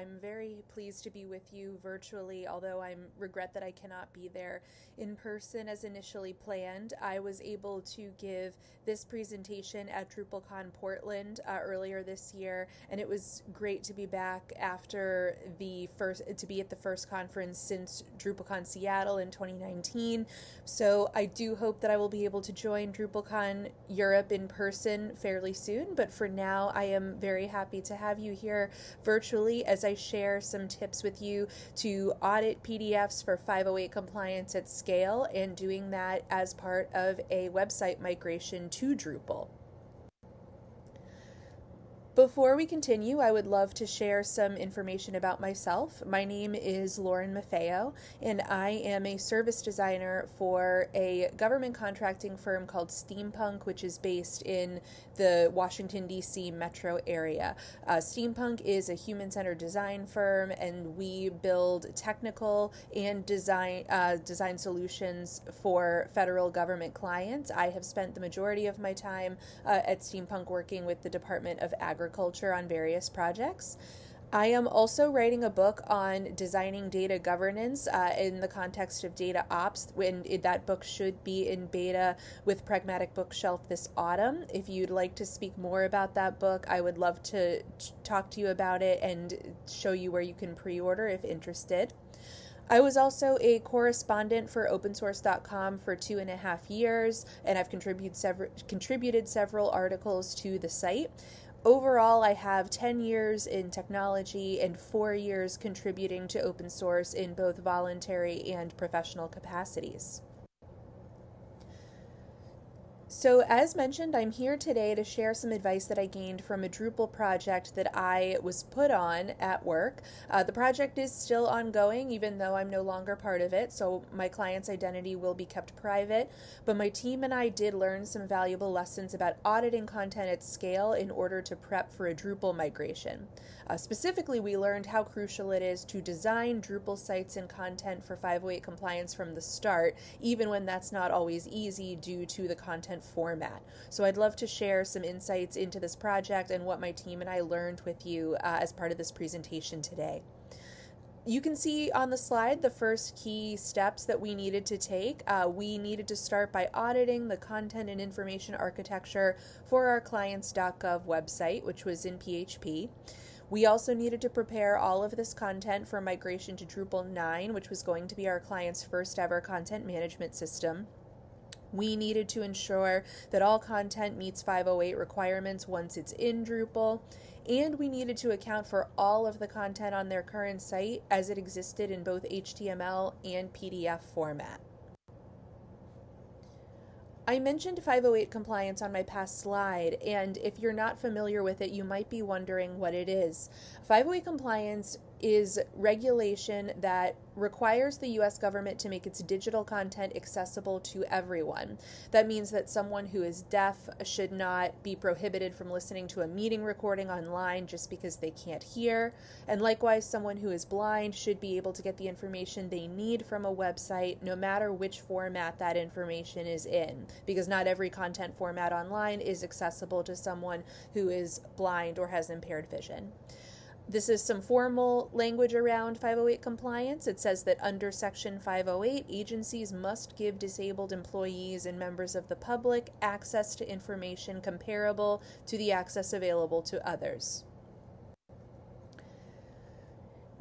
I'm very pleased to be with you virtually, although I regret that I cannot be there in person as initially planned. I was able to give this presentation at DrupalCon Portland uh, earlier this year, and it was great to be back after the first to be at the first conference since DrupalCon Seattle in 2019. So I do hope that I will be able to join DrupalCon Europe in person fairly soon, but for now, I am very happy to have you here virtually as I share some tips with you to audit PDFs for 508 compliance at scale and doing that as part of a website migration to Drupal. Before we continue, I would love to share some information about myself. My name is Lauren Maffeo, and I am a service designer for a government contracting firm called Steampunk, which is based in the Washington, D.C. metro area. Uh, Steampunk is a human centered design firm, and we build technical and design, uh, design solutions for federal government clients. I have spent the majority of my time uh, at Steampunk working with the Department of Agriculture agriculture on various projects. I am also writing a book on designing data governance uh, in the context of data ops. When that book should be in beta with Pragmatic Bookshelf this autumn. If you'd like to speak more about that book, I would love to talk to you about it and show you where you can pre-order if interested. I was also a correspondent for opensource.com for two and a half years, and I've contributed several contributed several articles to the site. Overall, I have 10 years in technology and four years contributing to open source in both voluntary and professional capacities. So, as mentioned, I'm here today to share some advice that I gained from a Drupal project that I was put on at work. Uh, the project is still ongoing, even though I'm no longer part of it, so my client's identity will be kept private. But my team and I did learn some valuable lessons about auditing content at scale in order to prep for a Drupal migration. Uh, specifically, we learned how crucial it is to design Drupal sites and content for 508 compliance from the start, even when that's not always easy due to the content format. So I'd love to share some insights into this project and what my team and I learned with you uh, as part of this presentation today. You can see on the slide the first key steps that we needed to take. Uh, we needed to start by auditing the content and information architecture for our clients.gov website, which was in PHP. We also needed to prepare all of this content for migration to Drupal 9, which was going to be our client's first ever content management system. We needed to ensure that all content meets 508 requirements once it's in Drupal, and we needed to account for all of the content on their current site as it existed in both HTML and PDF format. I mentioned 508 compliance on my past slide, and if you're not familiar with it, you might be wondering what it is. 508 compliance is regulation that requires the US government to make its digital content accessible to everyone. That means that someone who is deaf should not be prohibited from listening to a meeting recording online just because they can't hear. And likewise, someone who is blind should be able to get the information they need from a website no matter which format that information is in, because not every content format online is accessible to someone who is blind or has impaired vision. This is some formal language around 508 compliance. It says that under Section 508, agencies must give disabled employees and members of the public access to information comparable to the access available to others.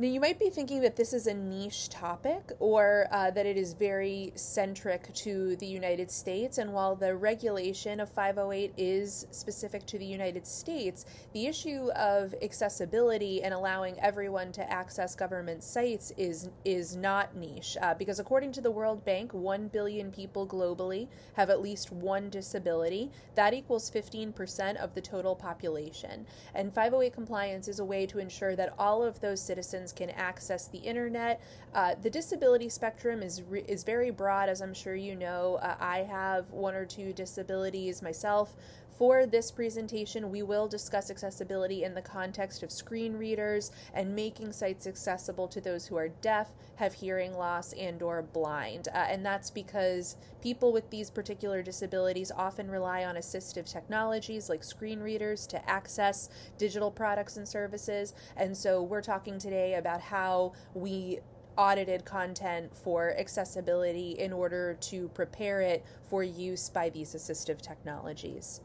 Now, you might be thinking that this is a niche topic or uh, that it is very centric to the United States. And while the regulation of 508 is specific to the United States, the issue of accessibility and allowing everyone to access government sites is, is not niche. Uh, because according to the World Bank, 1 billion people globally have at least one disability. That equals 15% of the total population. And 508 compliance is a way to ensure that all of those citizens can access the internet. Uh, the disability spectrum is re- is very broad, as I'm sure you know. Uh, I have one or two disabilities myself. For this presentation, we will discuss accessibility in the context of screen readers and making sites accessible to those who are deaf, have hearing loss, and or blind. Uh, and that's because people with these particular disabilities often rely on assistive technologies like screen readers to access digital products and services. And so we're talking today about how we audited content for accessibility in order to prepare it for use by these assistive technologies.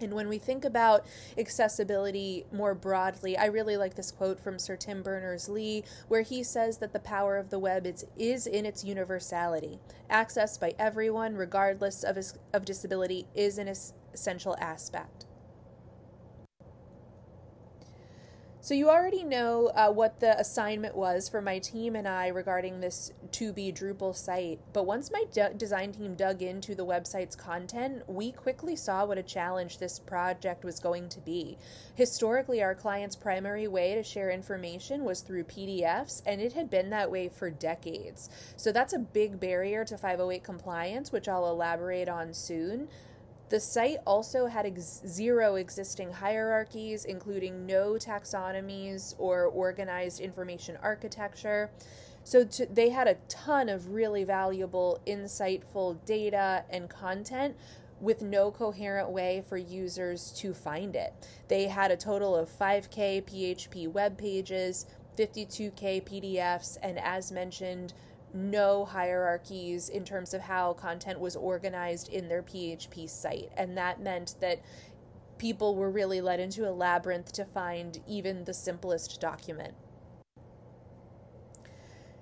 And when we think about accessibility more broadly, I really like this quote from Sir Tim Berners Lee, where he says that the power of the web is, is in its universality. Access by everyone, regardless of, of disability, is an essential aspect. So you already know uh, what the assignment was for my team and I regarding this to be Drupal site, but once my de- design team dug into the website's content, we quickly saw what a challenge this project was going to be. Historically, our client's primary way to share information was through PDFs, and it had been that way for decades. So that's a big barrier to 508 compliance, which I'll elaborate on soon. The site also had ex- zero existing hierarchies, including no taxonomies or organized information architecture. So to, they had a ton of really valuable, insightful data and content with no coherent way for users to find it. They had a total of 5K PHP web pages, 52K PDFs, and as mentioned, no hierarchies in terms of how content was organized in their PHP site. And that meant that people were really led into a labyrinth to find even the simplest document.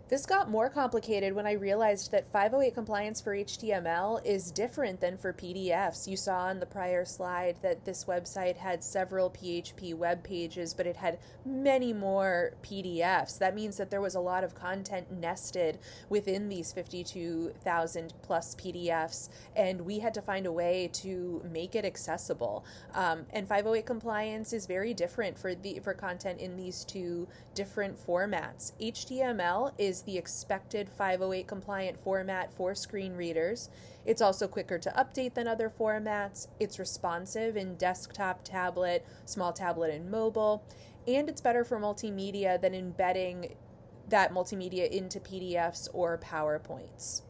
This got more complicated when I realized that 508 compliance for HTML is different than for PDFs. You saw on the prior slide that this website had several PHP web pages, but it had many more PDFs. That means that there was a lot of content nested within these 52,000 plus PDFs, and we had to find a way to make it accessible. Um, and 508 compliance is very different for the for content in these two different formats. HTML is is the expected 508 compliant format for screen readers. It's also quicker to update than other formats. It's responsive in desktop, tablet, small tablet, and mobile. And it's better for multimedia than embedding that multimedia into PDFs or PowerPoints.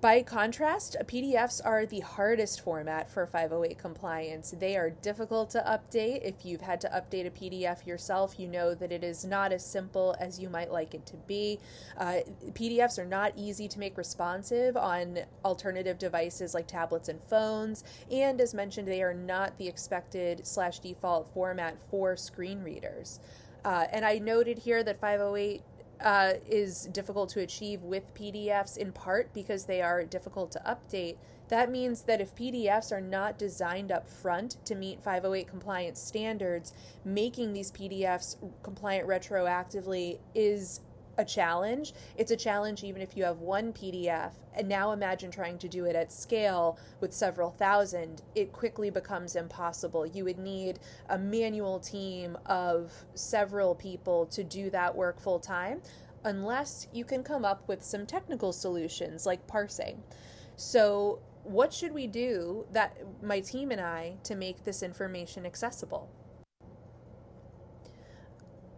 By contrast, PDFs are the hardest format for 508 compliance. They are difficult to update. If you've had to update a PDF yourself, you know that it is not as simple as you might like it to be. Uh, PDFs are not easy to make responsive on alternative devices like tablets and phones, and as mentioned, they are not the expected slash default format for screen readers. Uh, and I noted here that 508 uh, is difficult to achieve with PDFs in part because they are difficult to update. That means that if PDFs are not designed up front to meet 508 compliance standards, making these PDFs compliant retroactively is a challenge. It's a challenge even if you have one PDF. And now imagine trying to do it at scale with several thousand. It quickly becomes impossible. You would need a manual team of several people to do that work full time, unless you can come up with some technical solutions like parsing. So, what should we do that my team and I to make this information accessible?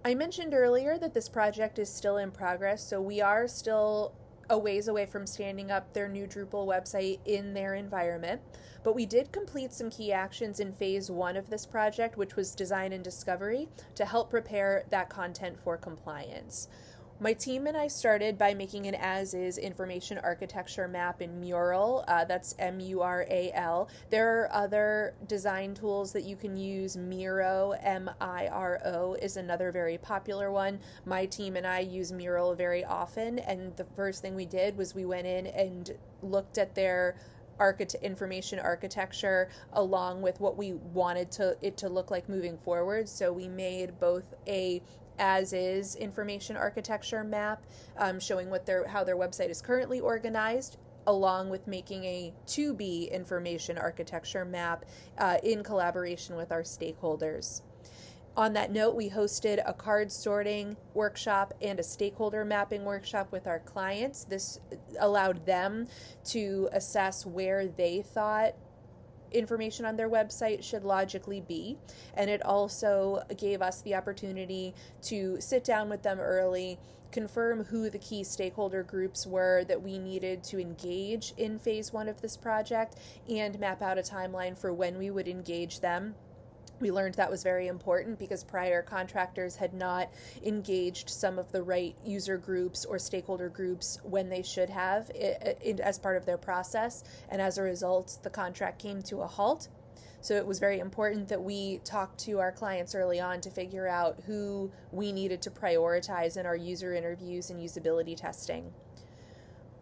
I mentioned earlier that this project is still in progress, so we are still a ways away from standing up their new Drupal website in their environment. But we did complete some key actions in phase one of this project, which was design and discovery, to help prepare that content for compliance. My team and I started by making an as is information architecture map in Mural. Uh, that's M U R A L. There are other design tools that you can use. Miro, M I R O, is another very popular one. My team and I use Mural very often, and the first thing we did was we went in and looked at their architect information architecture along with what we wanted to it to look like moving forward so we made both a as is information architecture map um, showing what their how their website is currently organized along with making a to be information architecture map uh, in collaboration with our stakeholders On that note, we hosted a card sorting workshop and a stakeholder mapping workshop with our clients. This allowed them to assess where they thought information on their website should logically be. And it also gave us the opportunity to sit down with them early, confirm who the key stakeholder groups were that we needed to engage in phase one of this project, and map out a timeline for when we would engage them we learned that was very important because prior contractors had not engaged some of the right user groups or stakeholder groups when they should have it, it, as part of their process. And as a result, the contract came to a halt. So it was very important that we talked to our clients early on to figure out who we needed to prioritize in our user interviews and usability testing.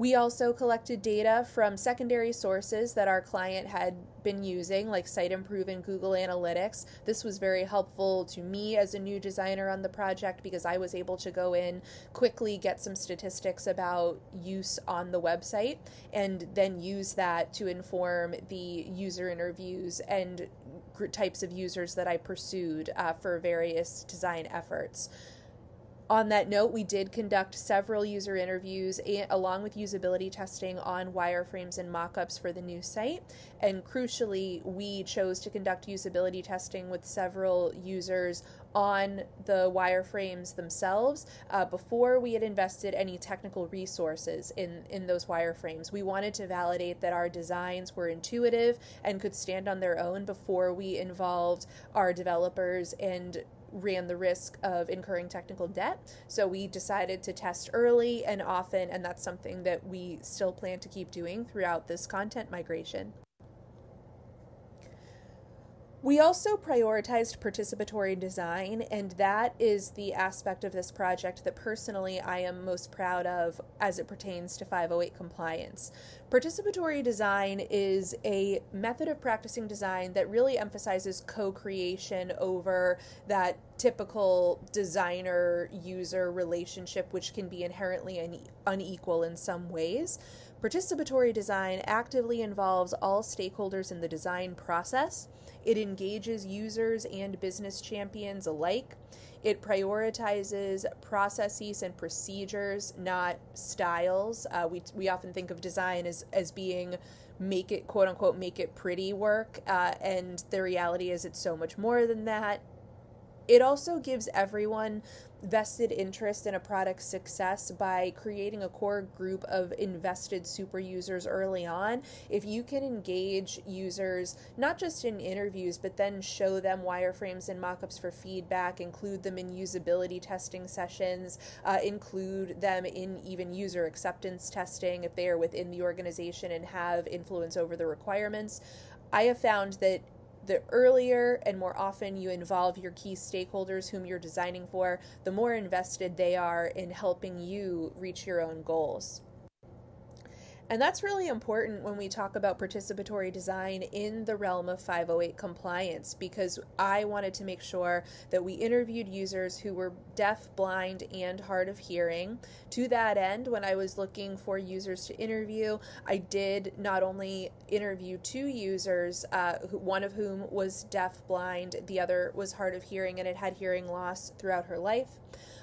We also collected data from secondary sources that our client had been using, like Siteimprove and Google Analytics. This was very helpful to me as a new designer on the project because I was able to go in quickly, get some statistics about use on the website, and then use that to inform the user interviews and types of users that I pursued uh, for various design efforts on that note, we did conduct several user interviews along with usability testing on wireframes and mockups for the new site. And crucially, we chose to conduct usability testing with several users on the wireframes themselves uh, before we had invested any technical resources in, in those wireframes. We wanted to validate that our designs were intuitive and could stand on their own before we involved our developers and ran the risk of incurring technical debt. So we decided to test early and often, and that's something that we still plan to keep doing throughout this content migration. We also prioritized participatory design, and that is the aspect of this project that personally I am most proud of as it pertains to 508 compliance. Participatory design is a method of practicing design that really emphasizes co creation over that typical designer user relationship, which can be inherently unequal in some ways. Participatory design actively involves all stakeholders in the design process. It engages users and business champions alike. It prioritizes processes and procedures, not styles. Uh, we, we often think of design as, as being make it, quote unquote, make it pretty work. Uh, and the reality is, it's so much more than that. It also gives everyone vested interest in a product's success by creating a core group of invested super users early on. If you can engage users, not just in interviews, but then show them wireframes and mockups for feedback, include them in usability testing sessions, uh, include them in even user acceptance testing if they are within the organization and have influence over the requirements. I have found that the earlier and more often you involve your key stakeholders whom you're designing for, the more invested they are in helping you reach your own goals. And that's really important when we talk about participatory design in the realm of 508 compliance because I wanted to make sure that we interviewed users who were deaf, blind, and hard of hearing. To that end, when I was looking for users to interview, I did not only interview two users, uh, one of whom was deaf, blind, the other was hard of hearing and had had hearing loss throughout her life.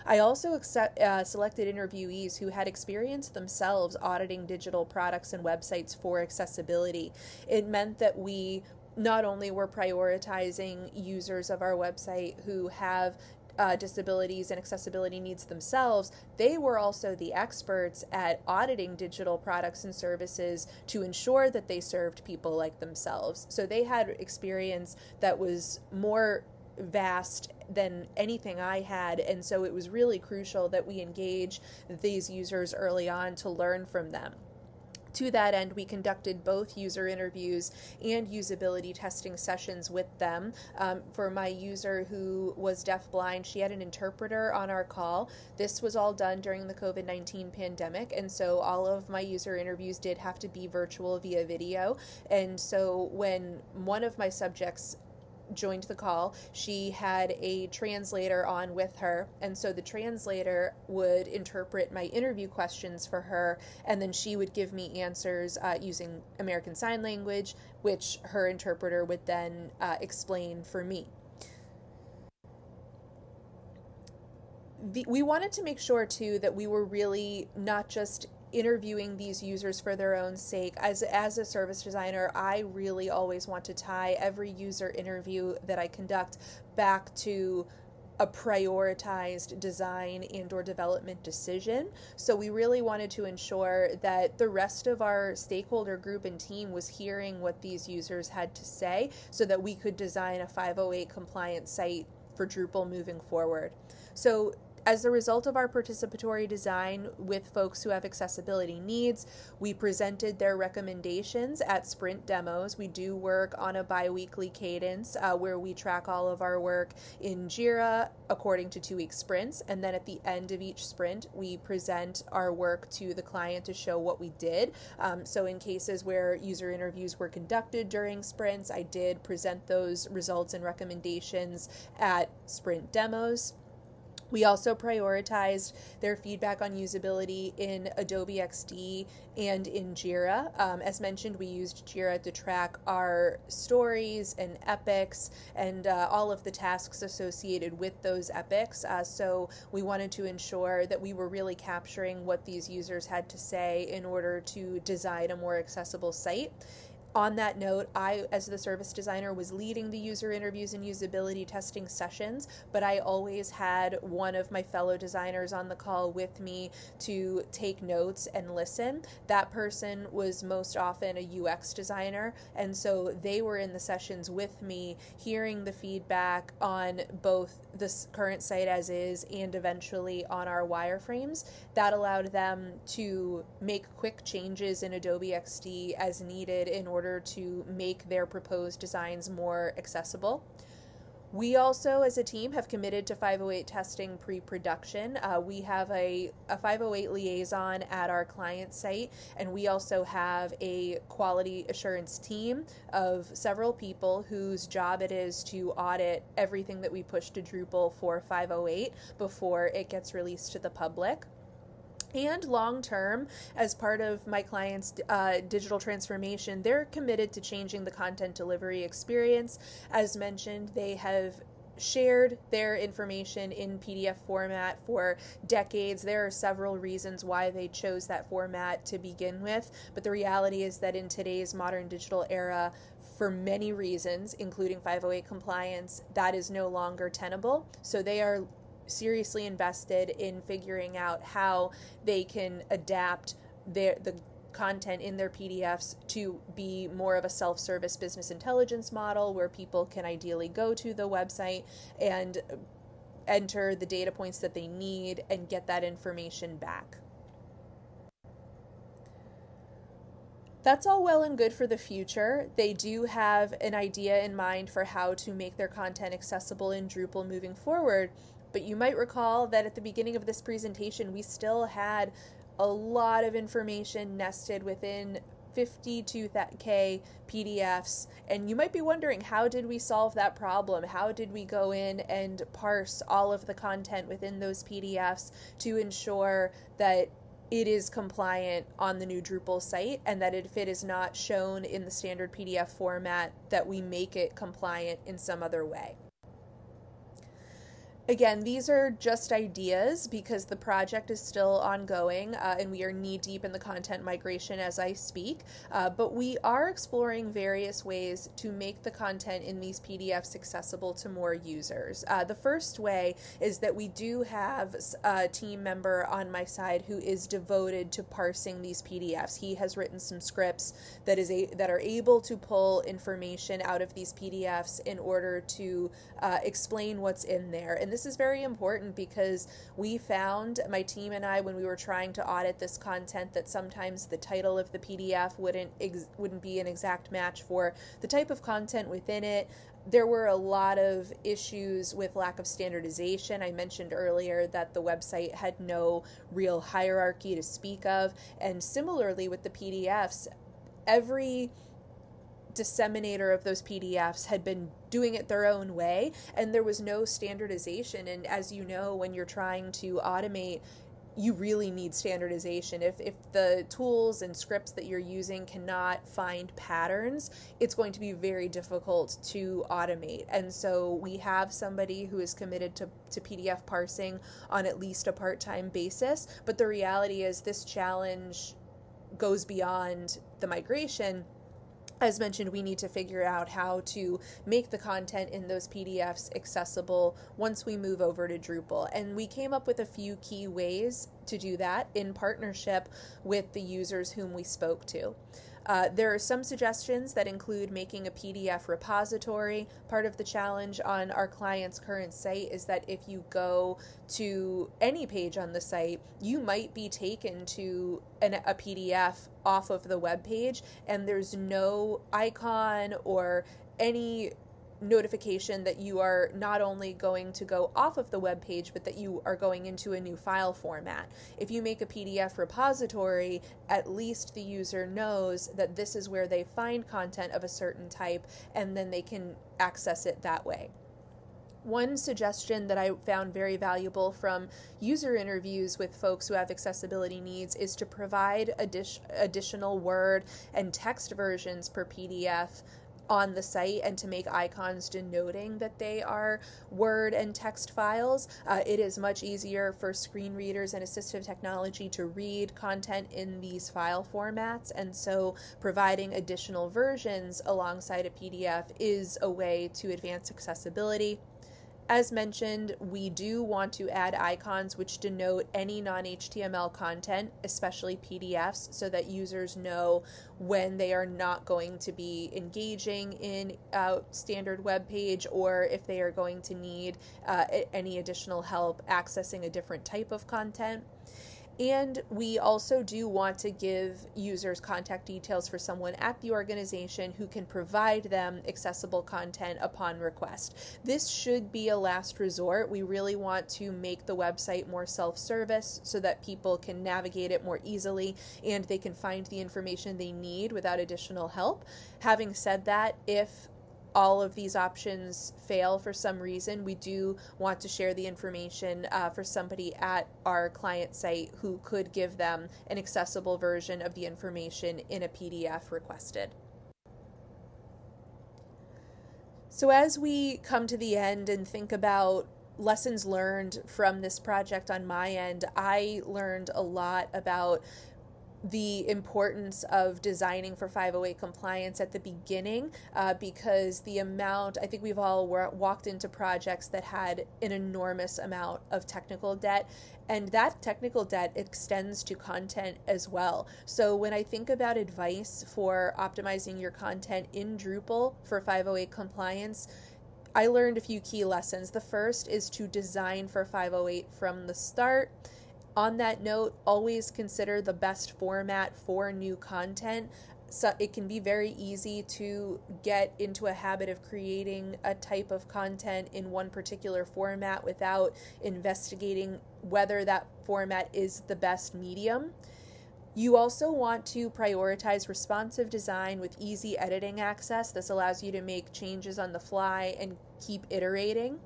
I also accept, uh, selected interviewees who had experience themselves auditing digital products and websites for accessibility. It meant that we not only were prioritizing users of our website who have uh, disabilities and accessibility needs themselves, they were also the experts at auditing digital products and services to ensure that they served people like themselves. So they had experience that was more vast than anything I had. And so it was really crucial that we engage these users early on to learn from them. To that end, we conducted both user interviews and usability testing sessions with them. Um, for my user who was deafblind, she had an interpreter on our call. This was all done during the COVID 19 pandemic, and so all of my user interviews did have to be virtual via video. And so when one of my subjects joined the call, she had a translator on with her. And so the translator would interpret my interview questions for her, and then she would give me answers uh, using American Sign Language, which her interpreter would then uh, explain for me. the, we wanted to make sure too that we were really not just interviewing these users for their own sake. As as a service designer i really always want to tie every user interview that i conduct back to a prioritized design and or development decision. So we really wanted to ensure that the rest of our stakeholder group and team was hearing what these users had to say so that we could design a 508 compliant site for drupal moving forward. So as a result of our participatory design with folks who have accessibility needs, we presented their recommendations at sprint demos. We do work on a bi weekly cadence uh, where we track all of our work in JIRA according to two week sprints. And then at the end of each sprint, we present our work to the client to show what we did. Um, so, in cases where user interviews were conducted during sprints, I did present those results and recommendations at sprint demos. We also prioritized their feedback on usability in Adobe XD and in Jira. Um, as mentioned, we used Jira to track our stories and epics and uh, all of the tasks associated with those epics. Uh, so we wanted to ensure that we were really capturing what these users had to say in order to design a more accessible site on that note, I, as the service designer, was leading the user interviews and usability testing sessions, but I always had one of my fellow designers on the call with me to take notes and listen. That person was most often a UX designer, and so they were in the sessions with me, hearing the feedback on both the current site as is and eventually on our wireframes. That allowed them to make quick changes in Adobe XD as needed in order order to make their proposed designs more accessible. We also, as a team, have committed to 508 testing pre production. Uh, we have a, a 508 liaison at our client site, and we also have a quality assurance team of several people whose job it is to audit everything that we push to Drupal for 508 before it gets released to the public and long term, as part of my clients' uh, digital transformation, they're committed to changing the content delivery experience. As mentioned, they have shared their information in PDF format for decades. There are several reasons why they chose that format to begin with, but the reality is that in today's modern digital era, for many reasons, including 508 compliance, that is no longer tenable. So they are seriously invested in figuring out how they can adapt their the content in their PDFs to be more of a self-service business intelligence model where people can ideally go to the website and enter the data points that they need and get that information back. That's all well and good for the future. They do have an idea in mind for how to make their content accessible in Drupal moving forward, but you might recall that at the beginning of this presentation, we still had a lot of information nested within 52k PDFs. And you might be wondering, how did we solve that problem? How did we go in and parse all of the content within those PDFs to ensure that it is compliant on the new Drupal site and that if it is not shown in the standard PDF format, that we make it compliant in some other way. Again, these are just ideas because the project is still ongoing uh, and we are knee deep in the content migration as I speak. Uh, but we are exploring various ways to make the content in these PDFs accessible to more users. Uh, the first way is that we do have a team member on my side who is devoted to parsing these PDFs. He has written some scripts that is a, that are able to pull information out of these PDFs in order to uh, explain what's in there. And this is very important because we found, my team and I, when we were trying to audit this content, that sometimes the title of the PDF wouldn't ex- wouldn't be an exact match for the type of content within it there were a lot of issues with lack of standardization. I mentioned earlier that the website had no real hierarchy to speak of. And similarly with the PDFs, every disseminator of those PDFs had been doing it their own way and there was no standardization and as you know when you're trying to automate you really need standardization. If, if the tools and scripts that you're using cannot find patterns, it's going to be very difficult to automate. And so we have somebody who is committed to, to PDF parsing on at least a part time basis. But the reality is, this challenge goes beyond the migration as mentioned, we need to figure out how to make the content in those PDFs accessible once we move over to Drupal. And we came up with a few key ways to do that in partnership with the users whom we spoke to. Uh, there are some suggestions that include making a PDF repository. Part of the challenge on our client's current site is that if you go to any page on the site, you might be taken to an, a PDF off of the web page, and there's no icon or any notification that you are not only going to go off of the web page, but that you are going into a new file format. If you make a PDF repository, at least the user knows that this is where they find content of a certain type, and then they can access it that way. One suggestion that I found very valuable from user interviews with folks who have accessibility needs is to provide addi- additional Word and text versions per PDF on the site and to make icons denoting that they are Word and text files. Uh, it is much easier for screen readers and assistive technology to read content in these file formats, and so providing additional versions alongside a PDF is a way to advance accessibility. As mentioned, we do want to add icons which denote any non HTML content, especially PDFs, so that users know when they are not going to be engaging in a standard web page or if they are going to need uh, any additional help accessing a different type of content. And we also do want to give users contact details for someone at the organization who can provide them accessible content upon request. This should be a last resort. We really want to make the website more self service so that people can navigate it more easily and they can find the information they need without additional help. Having said that, if all of these options fail for some reason, we do want to share the information uh, for somebody at our client site who could give them an accessible version of the information in a PDF requested. So, as we come to the end and think about lessons learned from this project on my end, I learned a lot about the importance of designing for 508 compliance at the beginning uh, because the amount, I think we've all walked into projects that had an enormous amount of technical debt, and that technical debt extends to content as well. So when I think about advice for optimizing your content in Drupal for 508 compliance, I learned a few key lessons. The first is to design for 508 from the start on that note, always consider the best format for new content. So it can be very easy to get into a habit of creating a type of content in one particular format without investigating whether that format is the best medium. You also want to prioritize responsive design with easy editing access. This allows you to make changes on the fly and keep iterating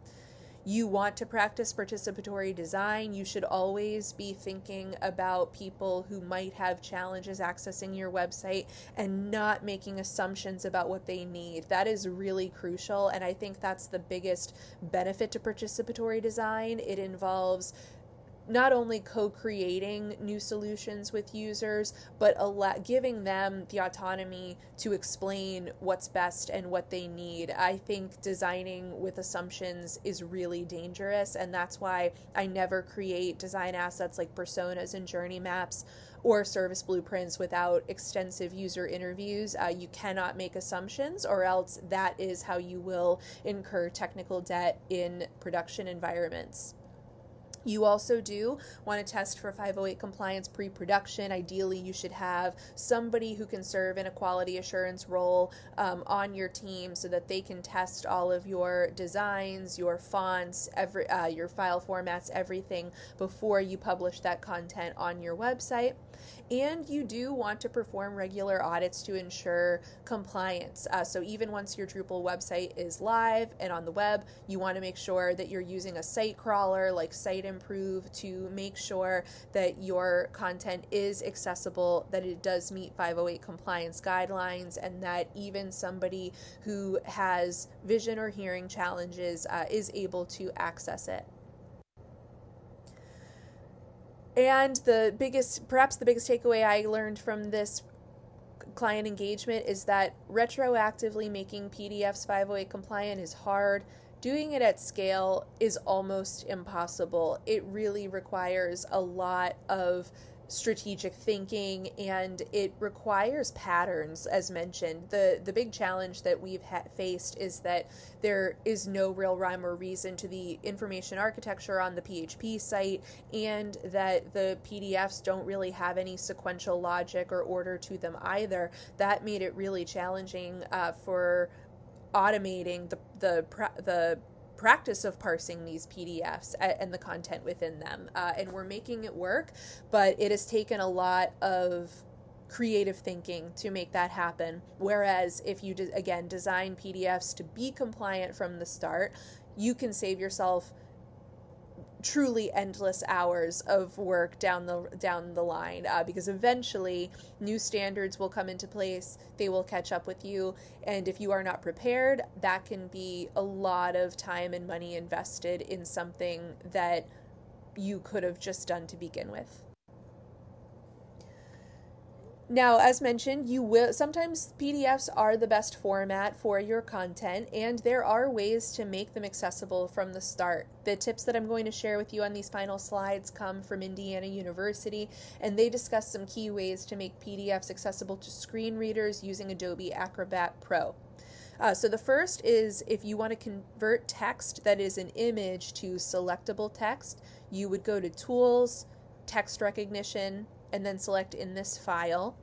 you want to practice participatory design, you should always be thinking about people who might have challenges accessing your website and not making assumptions about what they need. That is really crucial, and I think that's the biggest benefit to participatory design. It involves not only co-creating new solutions with users but giving them the autonomy to explain what's best and what they need i think designing with assumptions is really dangerous and that's why i never create design assets like personas and journey maps or service blueprints without extensive user interviews. Uh, you cannot make assumptions, or else that is how you will incur technical debt in production environments. You also do want to test for 508 compliance pre production. Ideally, you should have somebody who can serve in a quality assurance role um, on your team so that they can test all of your designs, your fonts, every, uh, your file formats, everything before you publish that content on your website. And you do want to perform regular audits to ensure compliance. Uh, so, even once your Drupal website is live and on the web, you want to make sure that you're using a site crawler like Siteimprove to make sure that your content is accessible, that it does meet 508 compliance guidelines, and that even somebody who has vision or hearing challenges uh, is able to access it. And the biggest, perhaps the biggest takeaway I learned from this client engagement is that retroactively making PDFs 508 compliant is hard. Doing it at scale is almost impossible. It really requires a lot of strategic thinking and it requires patterns as mentioned. The the big challenge that we've ha- faced is that there is no real rhyme or reason to the information architecture on the PHP site and that the PDFs don't really have any sequential logic or order to them either. That made it really challenging uh, for automating the the the practice of parsing these PDFs and the content within them. Uh, and we're making it work, but it has taken a lot of creative thinking to make that happen. Whereas if you, again, design PDFs to be compliant from the start, you can save yourself truly endless hours of work down the down the line uh, because eventually new standards will come into place they will catch up with you and if you are not prepared that can be a lot of time and money invested in something that you could have just done to begin with now, as mentioned, you will sometimes PDFs are the best format for your content, and there are ways to make them accessible from the start. The tips that I'm going to share with you on these final slides come from Indiana University, and they discuss some key ways to make PDFs accessible to screen readers using Adobe Acrobat Pro. Uh, so the first is if you want to convert text that is an image to selectable text, you would go to Tools, Text Recognition, and then select in this file.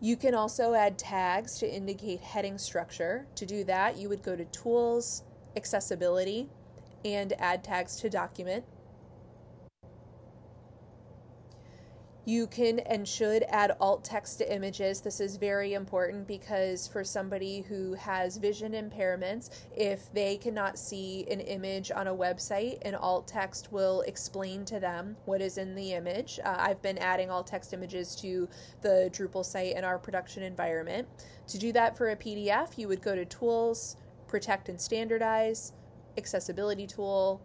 You can also add tags to indicate heading structure. To do that, you would go to Tools, Accessibility, and add tags to document. You can and should add alt text to images. This is very important because for somebody who has vision impairments, if they cannot see an image on a website, an alt text will explain to them what is in the image. Uh, I've been adding alt text images to the Drupal site in our production environment. To do that for a PDF, you would go to Tools, Protect and Standardize, Accessibility Tool,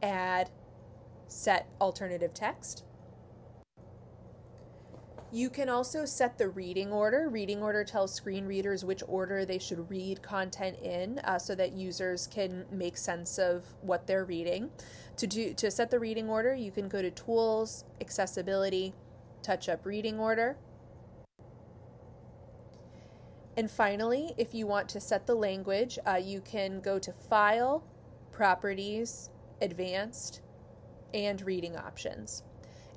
Add, Set Alternative Text. You can also set the reading order. Reading order tells screen readers which order they should read content in uh, so that users can make sense of what they're reading. To do to set the reading order, you can go to Tools, Accessibility, Touch Up Reading Order. And finally, if you want to set the language, uh, you can go to File, Properties, Advanced, and Reading Options.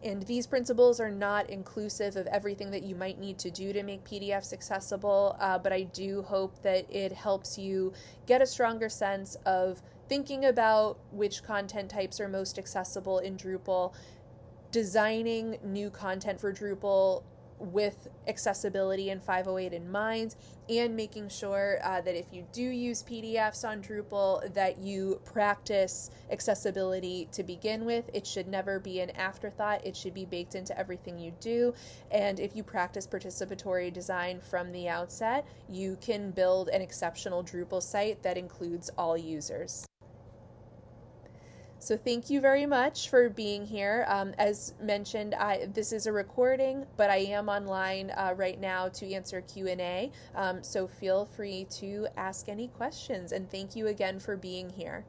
And these principles are not inclusive of everything that you might need to do to make PDFs accessible, uh, but I do hope that it helps you get a stronger sense of thinking about which content types are most accessible in Drupal, designing new content for Drupal with accessibility and 508 in mind and making sure uh, that if you do use PDFs on Drupal that you practice accessibility to begin with. It should never be an afterthought. It should be baked into everything you do. And if you practice participatory design from the outset, you can build an exceptional Drupal site that includes all users. So thank you very much for being here. Um, as mentioned, I, this is a recording, but I am online uh, right now to answer Q and A. Um, so feel free to ask any questions. And thank you again for being here.